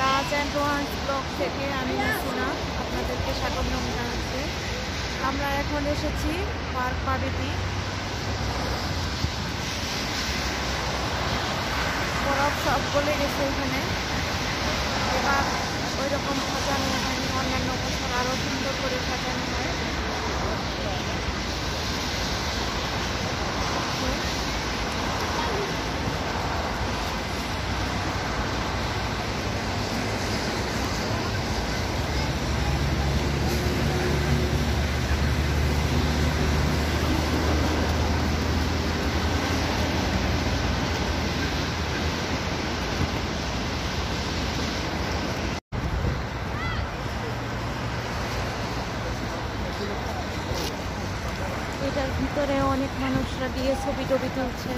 Raj and blog থেকে আমি মুসিনা, আপনাদেরকে স্বাগত জানাচ্ছি। আমরা এখন এসেছি পার্ক পাবিটি বরফ সব গলে গেছে এখানে। এবার ওই রকম সাজানো হয়নি অন্যান্য বছর আরও সুন্দর করে সাজানো হয়। ভিতরে অনেক মানুষরা দিয়ে ছবি টবি তুলছে।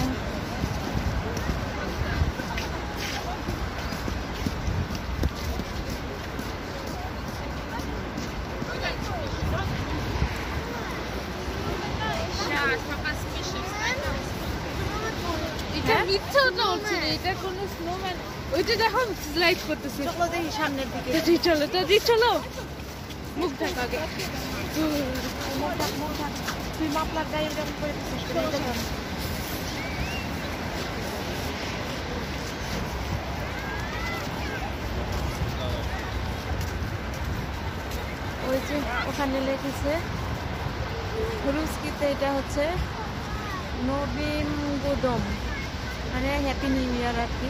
এটা কোনো স্নোম্যান ওইটা দেখো স্লাইড করতেছে। চলো দেখি সামনের দিকে। তুই চলো তো চলো। মুখ ঢাকা আগে। মুখ ঢাক, মুখ ঢাক। তুই মাপলার গায়ে এরকম করে? ওই যে ওখানে লিখেছে, রুস্কিতে এটা হচ্ছে নবীন গুদম মানে হ্যাপি নিউ ইয়ার আর কি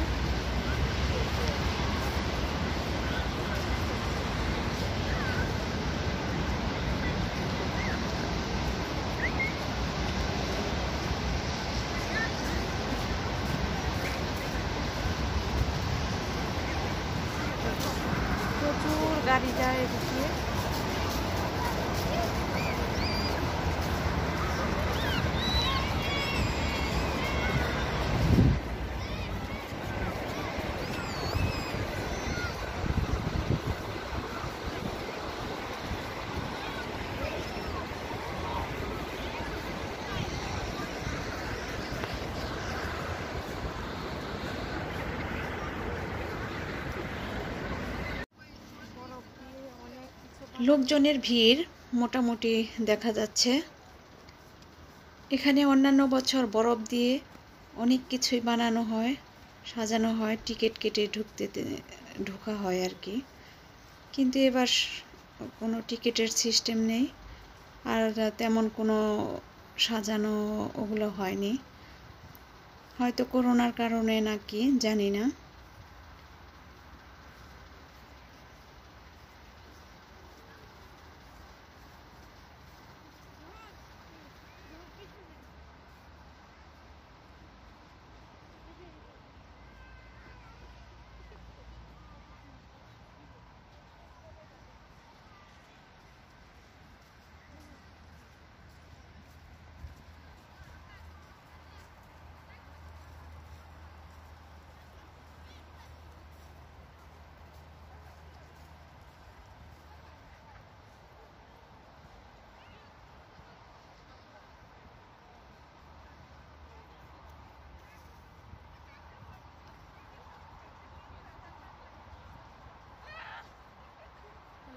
প্রচুর গাড়ি যায় এদিকে বরফ দিয়ে অনেক কিছু লোকজনের ভিড় মোটামুটি দেখা যাচ্ছে। এখানে অন্যান্য বছর বরফ দিয়ে অনেক কিছুই বানানো হয়, সাজানো হয়, টিকিট কেটে ঢুকতে ঢোকা হয় আর কি। কিন্তু এবার কোনো টিকিটের সিস্টেম নেই আর তেমন কোনো সাজানো ওগুলো হয়নি। হয়তো করোনার কারণে নাকি, জানি না।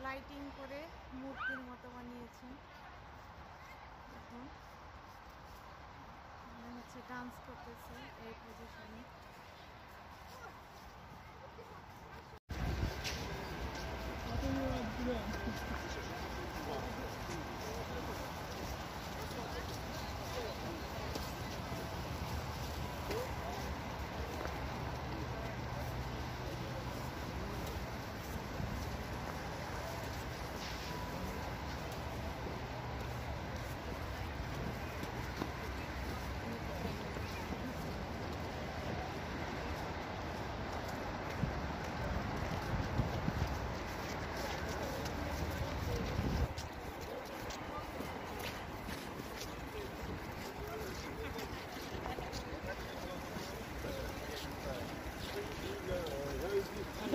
লাইটিং করে মূর্তির মতো বানিয়েছেন। এখন হচ্ছে ডান্স করতেছে এই পজিশনে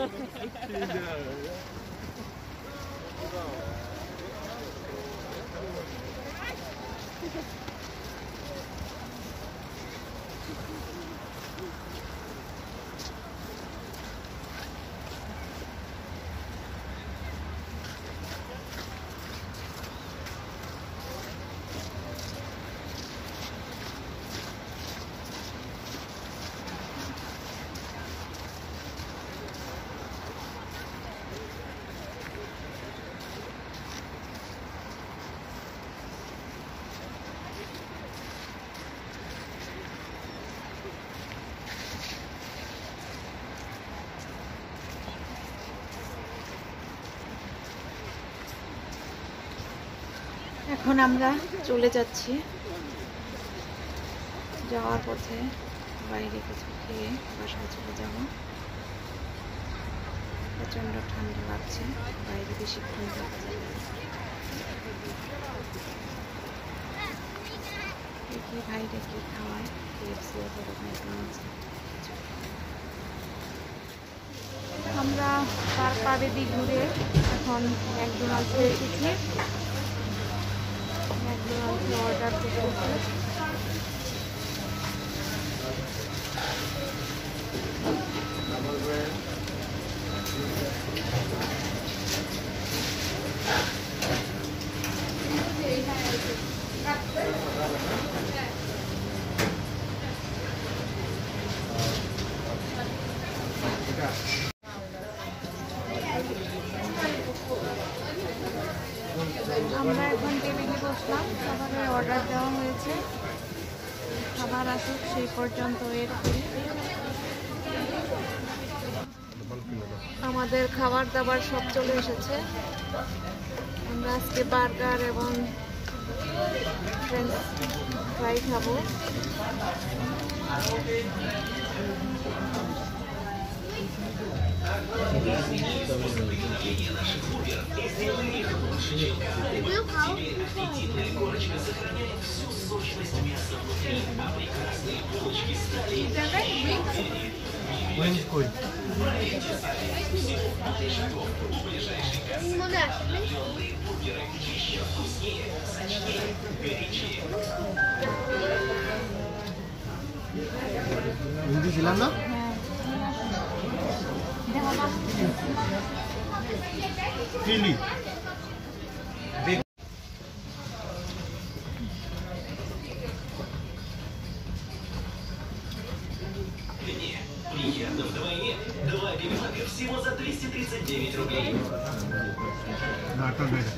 Yeah. এখন আমরা চলে যাচ্ছি যাওয়ার পথে বাইরে কিছু খেয়ে বাসায় চলে যাব। প্রচণ্ড ঠান্ডা লাগছে, বাইরে বেশিক্ষণ থাকা যাবে। দেখি কি খাওয়ায় আমরা তার পাড়ে দিয়ে ঘুরে এখন ম্যাকডোনাল্ডসে এসেছি। ম্যাকডোনাল্ডসে অর্ডার করতেছি আমরা খাবার আসুক, সেই পর্যন্ত ওয়েট আমাদের খাবার দাবার সব চলে এসেছে। আমরা আজকে বার্গার এবং ফ্রাই খাব। Аппетитная корочка сохраняет всю сочность мяса внутри, а прекрасные булочки стали Маленькой. Проверьте сами всего шагов у ближайшей кассы. Тяжелые бургеры еще вкуснее, сочнее, горячее. Индийский ландо? হিন্দি ছিলাম না চিলি না টমেটো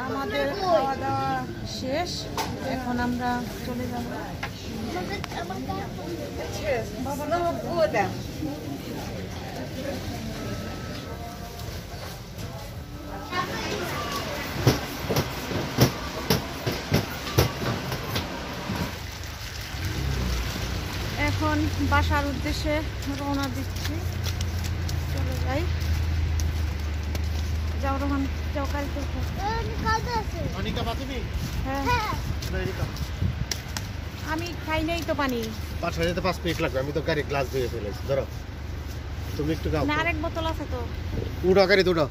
আমাদের খাওয়া দাওয়া শেষ। এখন আমরা চলে যাব। এখন বাসার উদ্দেশ্যে রওনা দিচ্ছি। চলে যাই। যাও রোহন। যাও কালকে। অনিকা বাতিবি হ্যাঁ। আমি খাই নাই তো পানি। বাসায় যেতে পাঁচ মিনিট লাগবে আমি তো গাড়ি গ্লাস ধুয়ে ফেলেছি ধরো। তুমি একটু গাও না আরেক বোতল আছে তো। উঠো গাড়ি উঠো